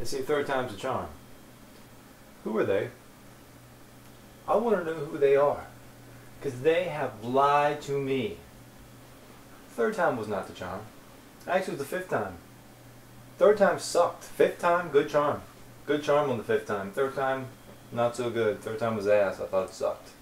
They say third time's a charm. Who are they? I want to know who they are. Because they have lied to me. Third time was not the charm. Actually, it was the fifth time. Third time sucked. Fifth time, good charm. Good charm on the fifth time. Third time, not so good. Third time was ass. I thought it sucked.